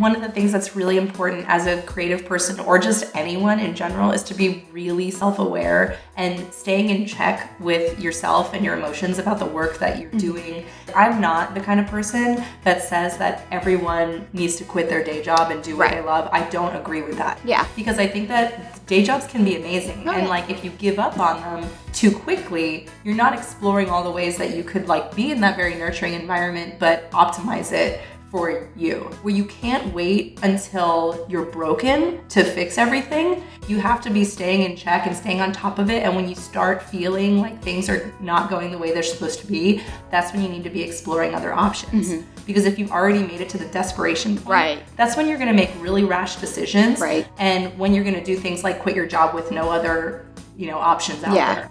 one of the things that's really important as a creative person or just anyone in general is to be really self aware and staying in check with yourself and your emotions about the work that you're mm-hmm. doing. I'm not the kind of person that says that everyone needs to quit their day job and do what right. they love. I don't agree with that. Yeah. Because I think that day jobs can be amazing. Oh, and like if you give up on them too quickly, you're not exploring all the ways that you could like be in that very nurturing environment but optimize it for you, where you can't wait until you're broken to fix everything. You have to be staying in check and staying on top of it. And when you start feeling like things are not going the way they're supposed to be, that's when you need to be exploring other options. Mm-hmm. Because if you've already made it to the desperation point, right. that's when you're gonna make really rash decisions. Right. And when you're gonna do things like quit your job with no other, you know, options out yeah. there.